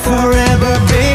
forever baby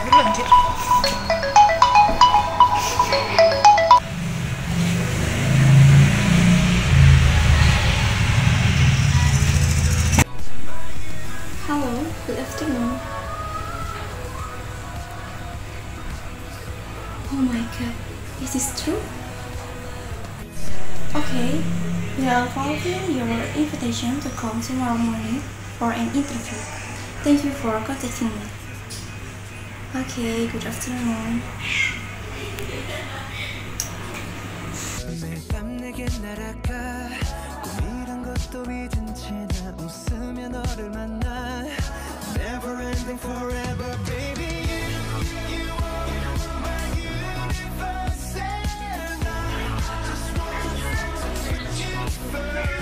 Hello, good afternoon. Oh my god, is this true? Okay, we are following your invitation to come tomorrow morning for an interview. Thank you for contacting me. Okay, good afternoon. 매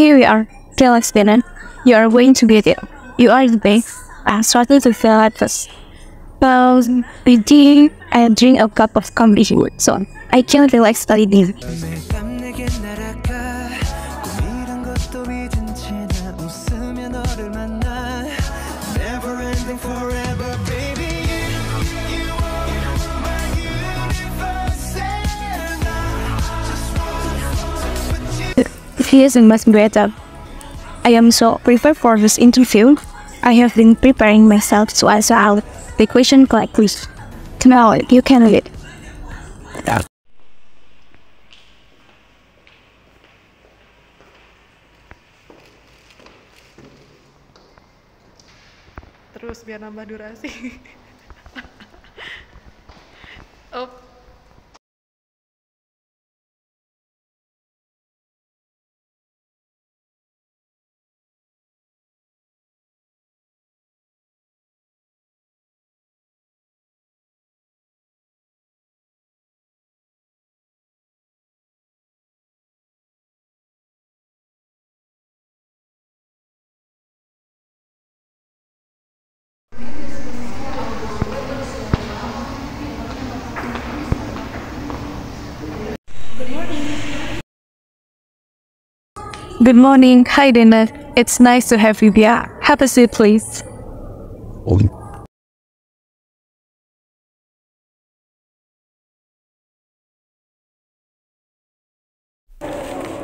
Here we are. Us, Benan. You are going to get it. You are the best. I started to feel at first. Well, we did. I drink a cup of coffee, so I can't relax studying. 매 Is much better. I am so prepared for this interview. I have been preparing myself to answer out the question correctly. Now you can read. terus biar nambah durasi Good morning. Hi, Dena. It's nice to have you here. Have a seat, please. Oh.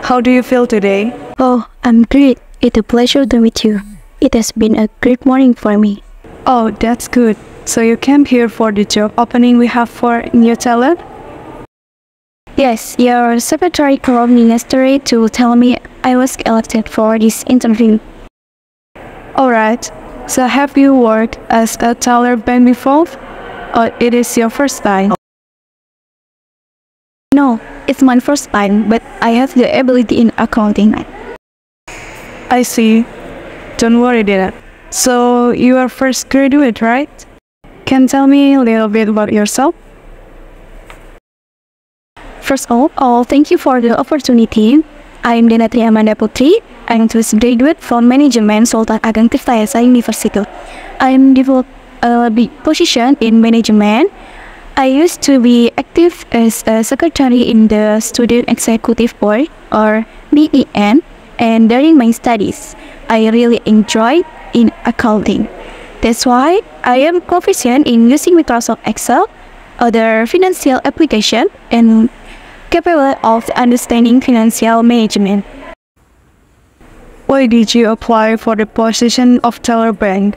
How do you feel today? Oh, I'm great. It's a pleasure to meet you. It has been a great morning for me. Oh, that's good. So you came here for the job opening we have for new talent? Yes, your secretary called me yesterday to tell me I was elected for this interview. Alright. So have you worked as a teller band before? Or it is your first time? No, it's my first time, but I have the ability in accounting. I see. Don't worry, Dena. So you are first graduate, right? Can tell me a little bit about yourself? First of all, thank you for the opportunity. I'm Dena Tri Amanda Putri. I'm a graduate from Management Sultan Ageng Tirtayasa University. I'm developed uh, a big position in management. I used to be active as a secretary in the Student Executive Board or BEM and during my studies, I really enjoyed in accounting. That's why I am proficient in using Microsoft Excel, other financial application, and capable of understanding financial management. Why did you apply for the position of teller bank?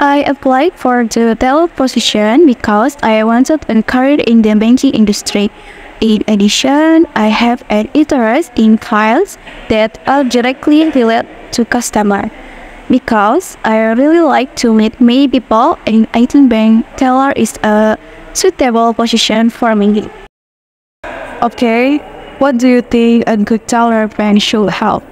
I applied for the teller position because I wanted a career in the banking industry. In addition, I have an interest in files that are directly related to customer. Because I really like to meet many people and I think bank teller is a suitable position for me. Okay, what do you think a good teller bank should have?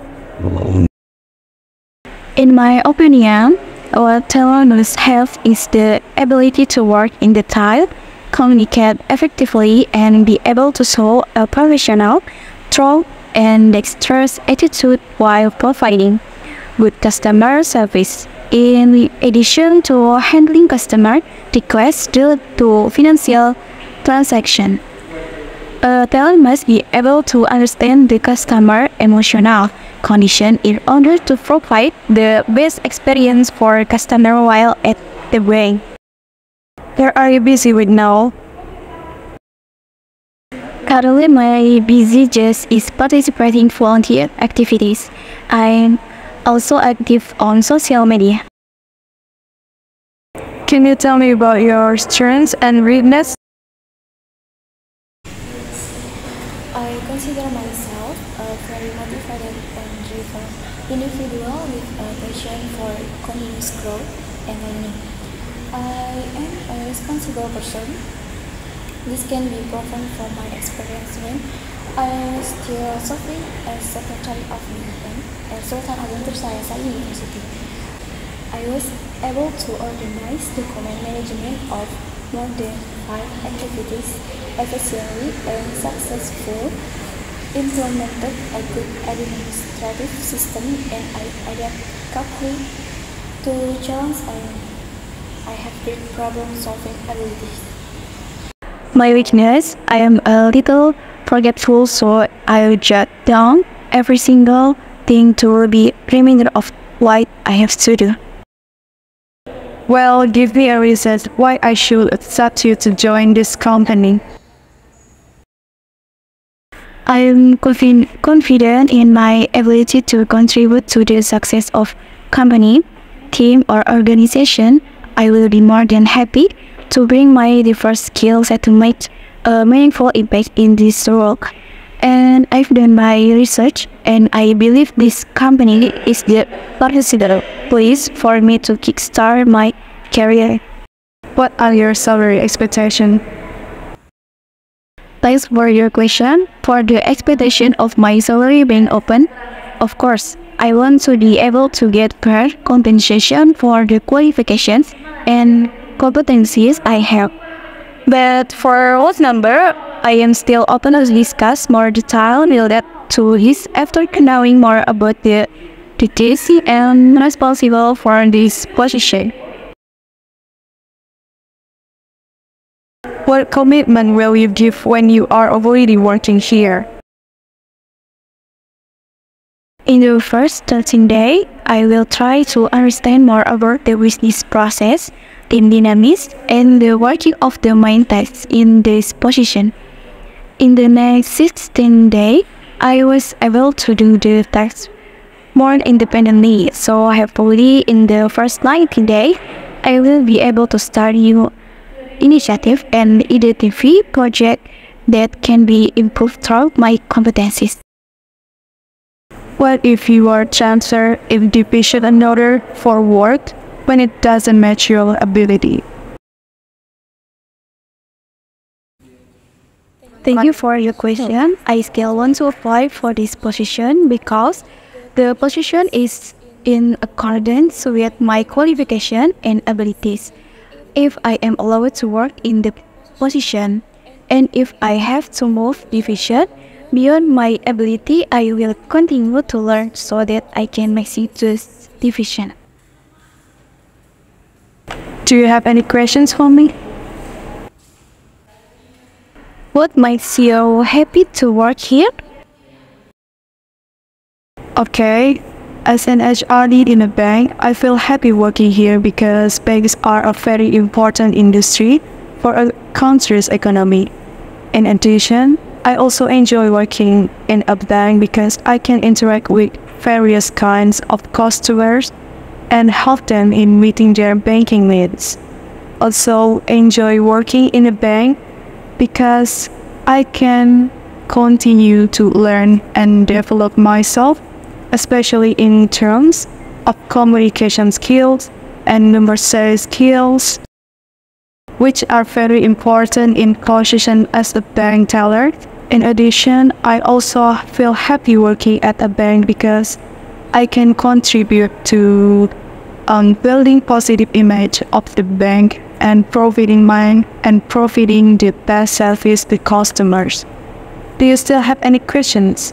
In my opinion, what teller must have is the ability to work in the detail, communicate effectively, and be able to show a professional, true, and dexterous attitude while providing good customer service. In addition to handling customer requests due to financial transaction, a teller must be able to understand the customer emotional condition in order to provide the best experience for customer while at the bank. Where are you busy with now? Currently, my busy just is participating volunteer activities. I'm also active on social media. Can you tell me about your strengths and weakness? I consider myself a very motivated and driven individual with a passion for continuous growth and learning. I am a responsible person. This can be proven from my experience when I was still serving as Secretary of Management at Sultan Ageng Tirtayasa University. I was able to organize document management of more than five activities efficiently and successfully, implemented a good administrative system, and I adapted quickly to challenge and I have great problem solving abilities. My weakness, I am a little forgetful, so I jot down every single thing to be reminded of what I have to do. Well, give me a reason why I should accept you to join this company. I am confi- confident in my ability to contribute to the success of company, team, or organization. I will be more than happy to bring my diverse skills set to make a meaningful impact in this work. And I've done my research, and I believe this company is the possible place for me to kickstart my career. What are your salary expectations? Thanks for your question. For the expectation of my salary being open, of course, I want to be able to get fair compensation for the qualifications and competencies I have. But for what number, I am still open to discuss more detail related to this after knowing more about the duties and responsible for this position. What commitment will you give when you are already working here? In the first 13 days, I will try to understand more about the business process, team dynamics, and the working of the main tasks in this position. In the next 16 days, I was able to do the tasks more independently, so hopefully in the first 90 days, I will be able to start new initiative and identify project that can be improved through my competencies. What if you are transferred in division another for work when it doesn't match your ability? Thank you for your question. I still want to apply for this position because the position is in accordance with my qualification and abilities. If I am allowed to work in the position and if I have to move division beyond my ability, I will continue to learn so that I can make this division. Do you have any questions for me? What makes you happy to work here? Okay, As an HR lead in a bank, I feel happy working here because banks are a very important industry for a country's economy. In addition, I also enjoy working in a bank because I can interact with various kinds of customers and help them in meeting their banking needs. Also enjoy working in a bank because I can continue to learn and develop myself, especially in terms of communication skills and numeracy skills, which are very important in position as a bank teller. In addition, I also feel happy working at a bank because I can contribute to um, building positive image of the bank and providing mine and providing the best service to customers. Do you still have any questions?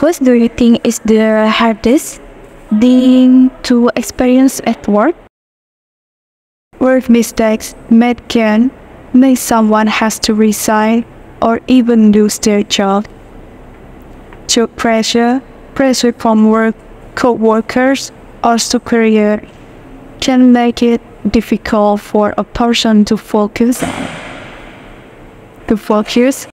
What do you think is the hardest thing to experience at work? Work mistakes made can make someone has to resign or even lose their job. Job pressure, pressure from work, co-workers, or superior can make it difficult for a person to focus to focus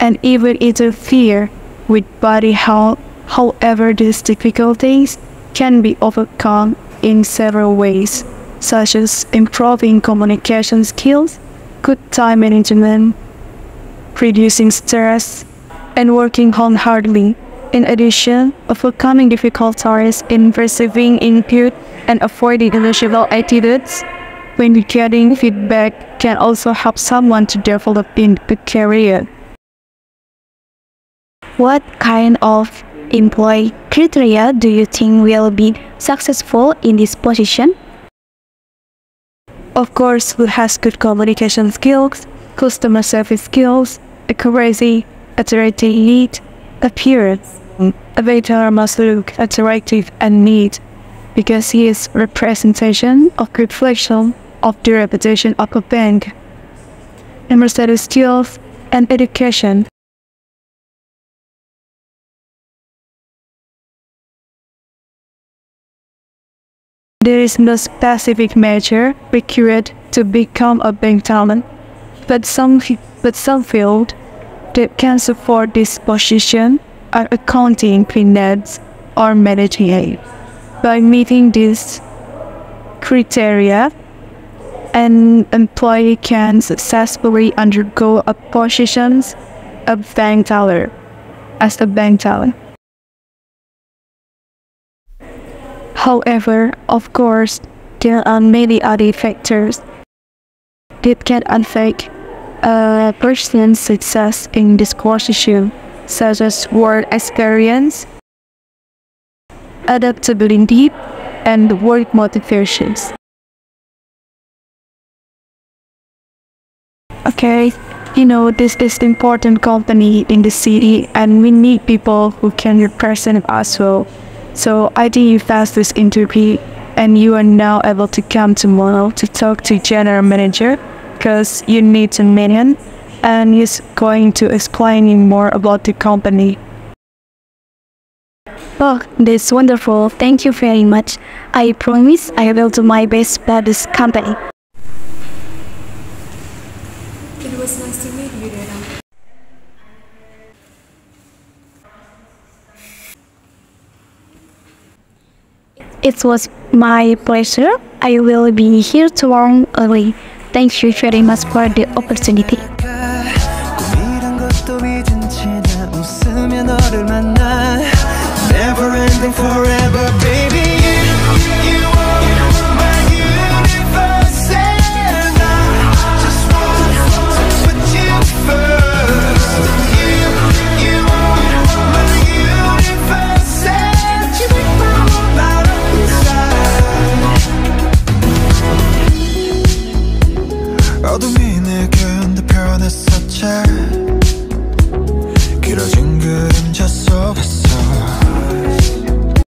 and even interfere with body health. However, these difficulties can be overcome in several ways, such as improving communication skills, good time management, reducing stress, and working wholeheartedly. In addition, overcoming difficulties in receiving input and avoiding illogical attitudes when getting feedback can also help someone to develop in a career. What kind of employee criteria do you think will be successful in this position? Of course, who has good communication skills, customer service skills, accuracy, authority neat, appearance. A waiter must look attractive and neat because he is representation of reflection of the reputation of a bank. Demonstrated skills and education. There is no specific measure required to become a bank talent, but some but some field that can support this position are accounting, finance, or managing aid. By meeting these criteria, an employee can successfully undergo a positions of bank teller as a bank teller. However, of course, there are many other factors that can affect a person's success in this position, such as work experience, adaptability, and work motivations. Okay, you know, this is an important company in the city and we need people who can represent us well. So I think you passed this interview and you are now able to come tomorrow to talk to general manager because you need to meet him and he's going to explain you more about the company. Oh, that's wonderful. Thank you very much. I promise I will do my best for this company. It was nice to meet you, It was my pleasure. I will be here tomorrow early. Thank you very much for the opportunity.